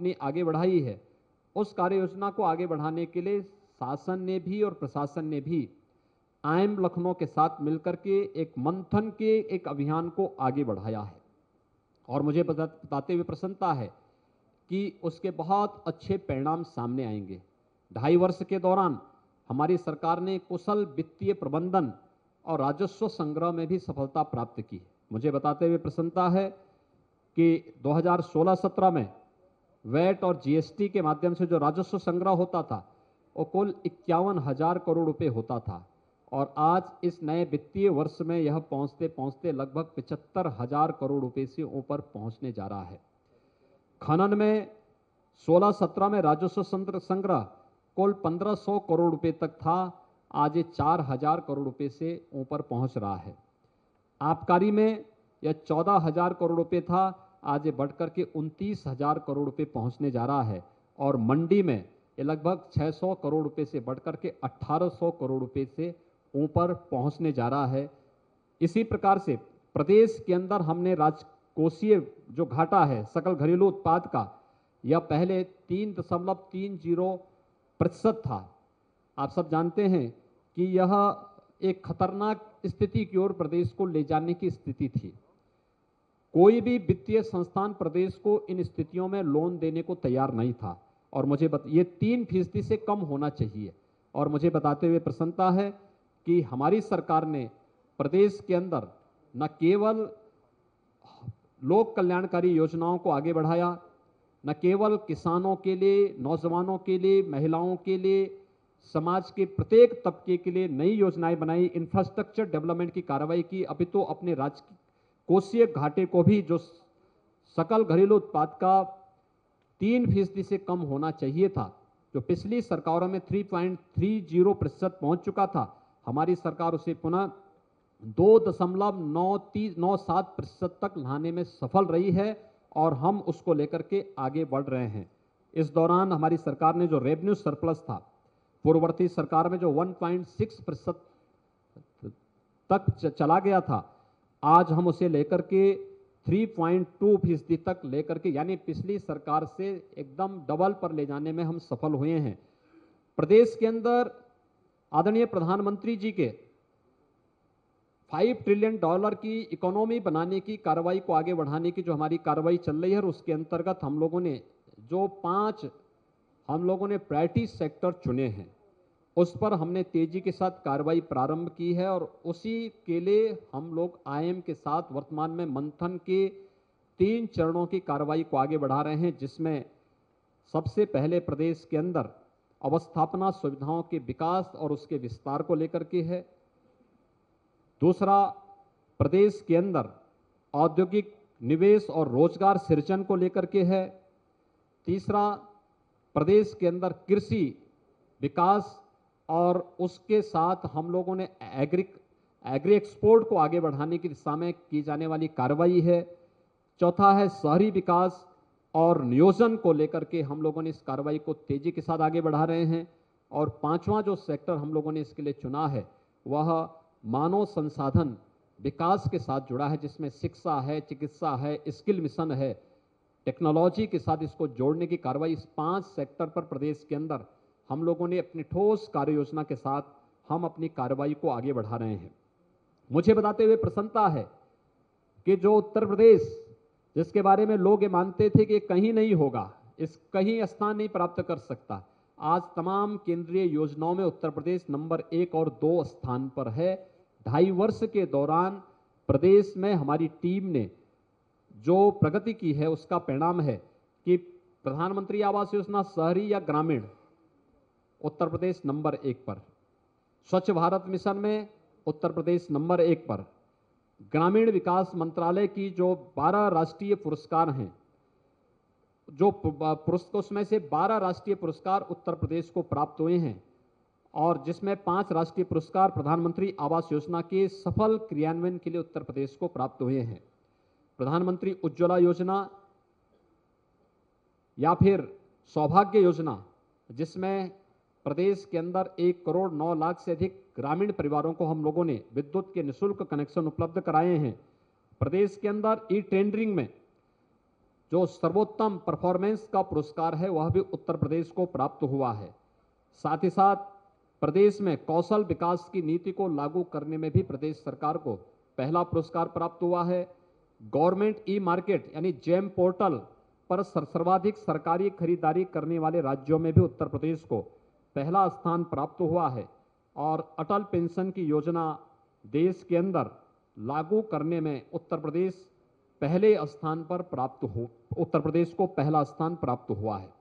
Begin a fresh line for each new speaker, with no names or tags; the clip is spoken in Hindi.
अपनी आगे बढ़ाई है। उस कार्य योजना को आगे बढ़ाने के लिए शासन ने भी और प्रशासन ने भी आयम लखनऊ के साथ मिलकर के एक मंथन के एक अभियान को आगे बढ़ाया है। और मुझे बताते हुए प्रसन्नता है कि उसके बहुत अच्छे परिणाम सामने आएँगे। ढाई वर्ष के दौरान हमारी सरकार ने कुशल वित्तीय प्रबंधन और राजस्व संग्रह में भी सफलता प्राप्त की मुझे बताते हुए प्रसन्नता है कि 2016-17 में वैट और जीएसटी के माध्यम से जो राजस्व संग्रह होता था, वो कुल इक्यावन हज़ार करोड़ रुपए होता था। और आज इस नए वित्तीय वर्ष में यह पहुँचते पहुँचते लगभग पिचहत्तर हज़ार करोड़ रुपए से ऊपर पहुँचने जा रहा है। खनन में 16-17 में राजस्व संग्रह कुल 1500 करोड़ रुपए तक था, आज ये चार हज़ार करोड़ रुपए से ऊपर पहुँच रहा है। आबकारी में यह चौदह हज़ार करोड़ रुपए था आज ये बढ़कर के उनतीस हज़ार करोड़ रुपए पहुँचने जा रहा है और मंडी में ये लगभग 600 करोड़ रुपए से बढ़कर के 1800 करोड़ रुपए से ऊपर पहुँचने जा रहा है। इसी प्रकार से प्रदेश के अंदर हमने राजकोषीय जो घाटा है, सकल घरेलू उत्पाद का, यह पहले तीन दशमलव तीन ज़ीरो प्रतिशत था। आप सब जानते हैं कि यह एक खतरनाक स्थिति की ओर प्रदेश को ले जाने की स्थिति थी। कोई भी वित्तीय संस्थान प्रदेश को इन स्थितियों में लोन देने को तैयार नहीं था। और मुझे बत, ये तीन फ़ीसदी से कम होना चाहिए। और मुझे बताते हुए प्रसन्नता है कि हमारी सरकार ने प्रदेश के अंदर न केवल लोक कल्याणकारी योजनाओं को आगे बढ़ाया न केवल किसानों के लिए नौजवानों के लिए महिलाओं के लिए समाज के प्रत्येक तबके के लिए नई योजनाएँ बनाई इंफ्रास्ट्रक्चर डेवलपमेंट की कार्रवाई की अभी तो अपने राज्य कोषीय घाटे को भी जो सकल घरेलू उत्पाद का तीन फ़ीसदी से कम होना चाहिए था, जो पिछली सरकारों में 3.30 प्रतिशत पहुँच चुका था, हमारी सरकार उसे पुनः दो दशमलव नौ तीस नौ सात प्रतिशत तक लाने में सफल रही है और हम उसको लेकर के आगे बढ़ रहे हैं। इस दौरान हमारी सरकार ने जो रेवेन्यू सरप्लस था, पूर्ववर्ती सरकार में जो 1.6 प्रतिशत तक चला गया था आज हम उसे लेकर के 3.2 फ़ीसदी तक लेकर के, यानी पिछली सरकार से एकदम डबल पर ले जाने में हम सफल हुए हैं। प्रदेश के अंदर आदरणीय प्रधानमंत्री जी के फाइव ट्रिलियन डॉलर की इकोनॉमी बनाने की कार्रवाई को आगे बढ़ाने की जो हमारी कार्रवाई चल रही है और उसके अंतर्गत हम लोगों ने जो पाँच हम लोगों ने प्रायोरिटी सेक्टर चुने हैं। उस पर हमने तेज़ी के साथ कार्रवाई प्रारंभ की है और उसी के लिए हम लोग आईएम के साथ वर्तमान में मंथन के तीन चरणों की कार्रवाई को आगे बढ़ा रहे हैं, जिसमें सबसे पहले प्रदेश के अंदर अवस्थापना सुविधाओं के विकास और उसके विस्तार को लेकर के है। दूसरा, प्रदेश के अंदर औद्योगिक निवेश और रोज़गार सृजन को लेकर के है। तीसरा, प्रदेश के अंदर कृषि विकास और उसके साथ हम लोगों ने एग्री एग्री एक्सपोर्ट को आगे बढ़ाने की दिशा में की जाने वाली कार्रवाई है। चौथा है शहरी विकास और नियोजन को लेकर के हम लोगों ने इस कार्रवाई को तेज़ी के साथ आगे बढ़ा रहे हैं और पांचवा जो सेक्टर हम लोगों ने इसके लिए चुना है, वह मानव संसाधन विकास के साथ जुड़ा है, जिसमें शिक्षा है, चिकित्सा है, स्किल मिशन है। टेक्नोलॉजी के साथ इसको जोड़ने की कार्रवाई इस पाँच सेक्टर पर प्रदेश के अंदर हम लोगों ने अपनी ठोस कार्य योजना के साथ हम अपनी कार्रवाई को आगे बढ़ा रहे हैं। मुझे बताते हुए प्रसन्नता है कि जो उत्तर प्रदेश, जिसके बारे में लोग ये मानते थे कि कहीं नहीं होगा, इस कहीं स्थान नहीं प्राप्त कर सकता, आज तमाम केंद्रीय योजनाओं में उत्तर प्रदेश नंबर एक और दो स्थान पर है। ढाई वर्ष के दौरान प्रदेश में हमारी टीम ने जो प्रगति की है, उसका परिणाम है कि प्रधानमंत्री आवास योजना शहरी या ग्रामीण उत्तर प्रदेश नंबर एक पर। स्वच्छ भारत मिशन में उत्तर प्रदेश नंबर एक पर। ग्रामीण विकास मंत्रालय की जो 12 राष्ट्रीय पुरस्कार हैं, जो उसमें से 12 राष्ट्रीय पुरस्कार उत्तर प्रदेश को प्राप्त हुए हैं और जिसमें पाँच राष्ट्रीय पुरस्कार प्रधानमंत्री आवास योजना के सफल क्रियान्वयन के लिए उत्तर प्रदेश को प्राप्त हुए हैं। प्रधानमंत्री उज्ज्वला योजना या फिर सौभाग्य योजना, जिसमें प्रदेश के अंदर एक करोड़ नौ लाख से अधिक ग्रामीण परिवारों को हम लोगों ने विद्युत के निशुल्क कनेक्शन उपलब्ध कराए हैं। प्रदेश के अंदर ई टेंडरिंग में जो सर्वोत्तम परफॉर्मेंस का पुरस्कार है, वह भी उत्तर प्रदेश को प्राप्त हुआ है। साथ ही साथ, प्रदेश में कौशल विकास की नीति को लागू करने में भी प्रदेश सरकार को पहला पुरस्कार प्राप्त हुआ है। गवर्नमेंट ई मार्केट यानी जेम पोर्टल पर सर्वाधिक सरकारी खरीदारी करने वाले राज्यों में भी उत्तर प्रदेश को पहला स्थान प्राप्त हुआ है और अटल पेंशन की योजना देश के अंदर लागू करने में उत्तर प्रदेश पहले स्थान पर प्राप्त हो, उत्तर प्रदेश को पहला स्थान प्राप्त हुआ है।